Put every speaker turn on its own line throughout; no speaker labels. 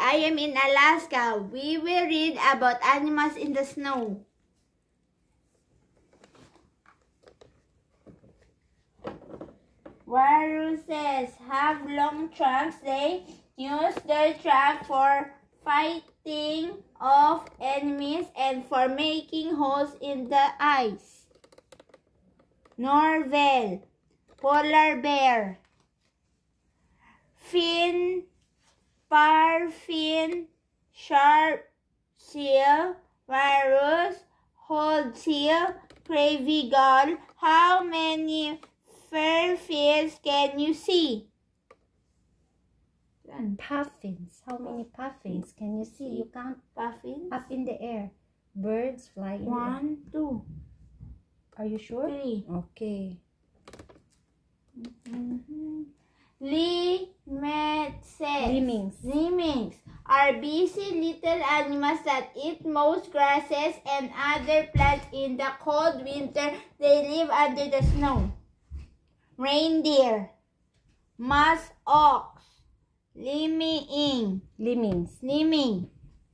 I am in Alaska. We will read about animals in the snow. Walruses have long trunks. They use their trunk for fighting off enemies and for making holes in the ice. Norval, polar bear. Fin, parfin, sharp seal, walrus, hold seal, gravy gull. How many fur fins can you see?
And Puffins. How many puffins can you see? You count
Puffins.
up in the air. Birds fly in the air.
One, two,
Are you sure?
three.
Okay.
Mm-hmm. Lemurs.
Lemmings.
Lemmings are busy little animals that eat most grasses and other plants in the cold winter. They live under the snow. Reindeer, musk ox, lemming,
Lemmings.
lemming,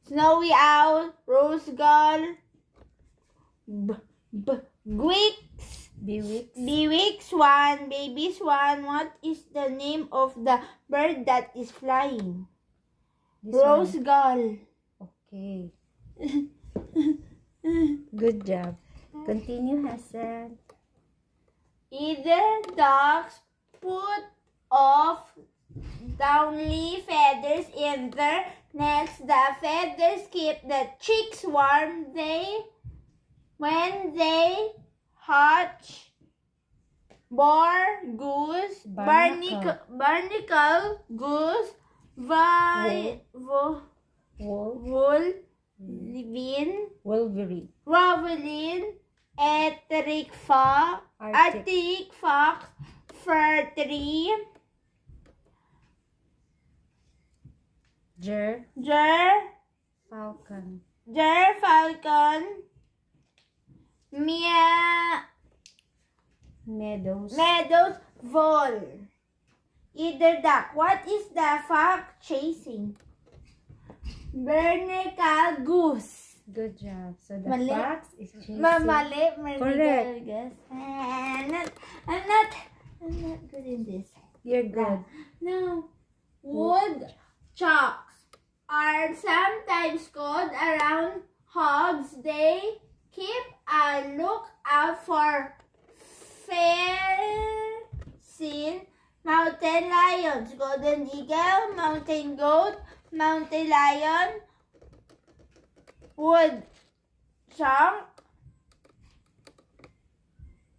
snowy owl, rose gull, b- b- gwix,
Bewicks.
Bewick swan, baby swan, what is the name of the bird that is flying?
This
Rose
one.
gull.
Okay. Good job. Continue, Hassan.
Either dogs put off downy feathers in their nests. The feathers keep the chicks warm. They, when they hatch, bar, goose, barnacle,
Barnacle.
goose, vi, wo,
Wolf.
wool, livin,
Wolverine.
Rovelin, Etheric fox,
Arctic.
Fox, fir tree,
Ger.
ger,
Falcon.
ger falcon, mia,
Meadows.
meadows vole. Either duck. What is the fox chasing? Bernacle goose.
Good job. So the
Mali.
fox is chasing.
Mamali, Correct.
Correct.
Guess. I'm not, I'm not, I'm not good in this.
You're good.
No. Hmm. Wood chalks are sometimes called around hogs. They keep a lookout for fencing mountain lions, golden eagle, mountain goat, mountain lion, wood chunk,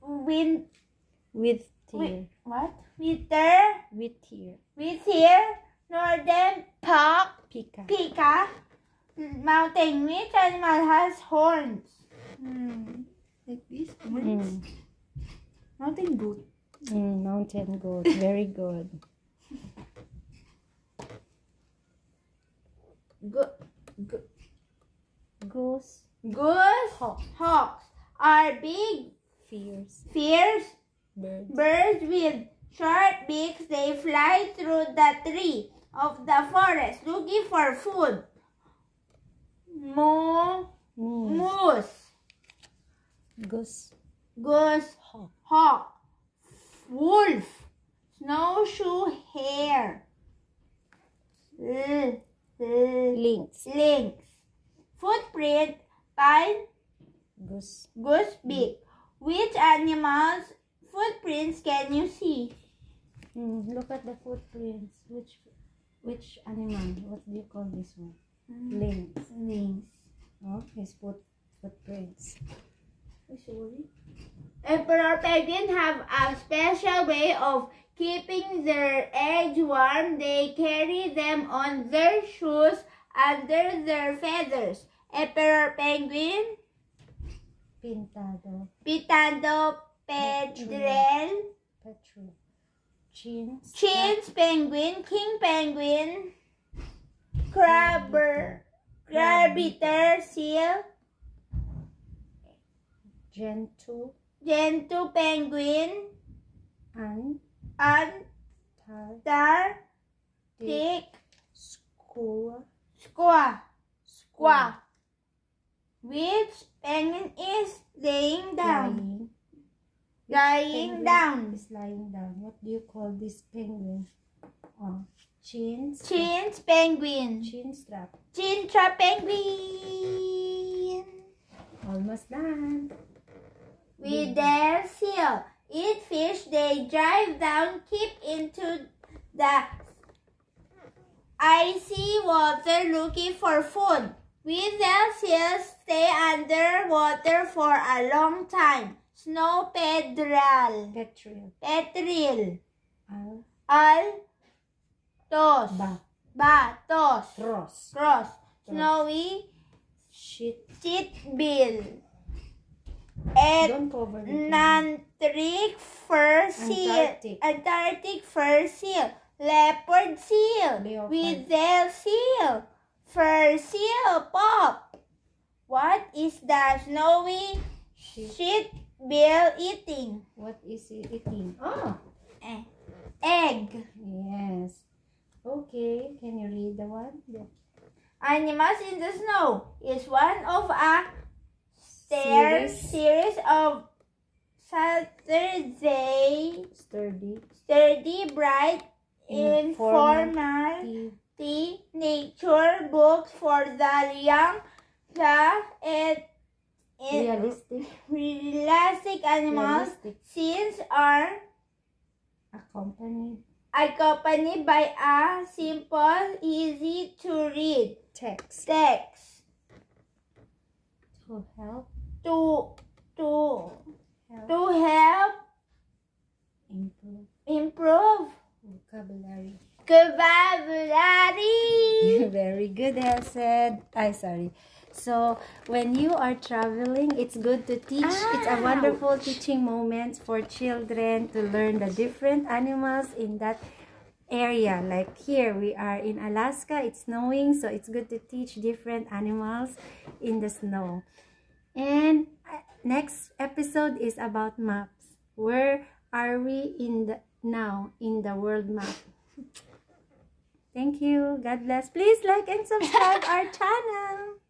wind,
With tear.
what? Wither,
With tear.
with here, northern park,
Pika.
pika, mountain which animal has horns? Hmm. Like this,
Mm.
Mountain goat.
Mm, mountain goat. Very good.
Go, go,
Goose.
goose,
Hawk.
hawks are big,
Fierce.
fierce
Birds.
birds with short beaks. They fly through the tree of the forest looking for food. Mo,
Mm.
moose,
Goose.
goose,
Hawk.
hawk, wolf, snowshoe hare, l-
Lynx.
lynx, footprint, pine,
Goose.
goose beak. Which animals' footprints can you see?
Mm, look at the footprints. Which which animal? What do you call this one? Lynx.
Lynx.
Oh, his foot footprints.
Sorry. Emperor penguin have a special way of keeping their eggs warm. They carry them on their shoes under their feathers. Emperor penguin,
Pintado.
Pitando petrel,
Petru. Chins.
Chins penguin, King penguin, Crabber, Crabeater seal,
Gentoo.
gentle penguin,
And
Antarctic
Tar. Dick. School.
Squaw. Squaw. Which penguin is laying down?
Lying.
Lying down.
Is lying down. What do you call this penguin? Oh, chin.
Chin's penguin.
Chin strap.
Chin strap penguin.
Almost done.
With mm-hmm. their seal. Eat fish they drive down, keep into the icy water looking for food. With their seals stay underwater for a long time. Snow petrel.
Petrel.
Petrel.
Al.
Al. Tos.
Ba.
Ba. Tos.
Cross.
Cross. Snowy.
Shit.
Chitbill. Et
Penguin.
Nantric fur seal.
Antarctic.
Antarctic fur seal. Leopard seal.
Leopard.
Weasel seal. Fur seal. Pop. What is the snowy
Shit.
shit bill eating?
What is he eating? Oh.
Eh. Egg.
Yes. Okay. Can you read the one? The
Animals in the Snow is one of a series,
Series.
series of Saturday
sturdy.
sturdy, bright,
Informal.
nature books for the young, the
Realistic.
realistic animals
Realistic.
scenes are
Accompanied.
accompanied by a simple, easy to read
Text.
text
To help.
To to
Help.
to help
Improve.
improve
Vocabulary.
vocabulary.
Very good, I said I sorry. So when you are traveling, it's good to teach. It's a wonderful teaching moment for children to learn the different animals in that area. Like here, we are in Alaska. It's snowing, so it's good to teach different animals in the snow. And uh, next episode is about maps. Where are we in the now in the world map? Thank you. God bless. Please like and subscribe our channel.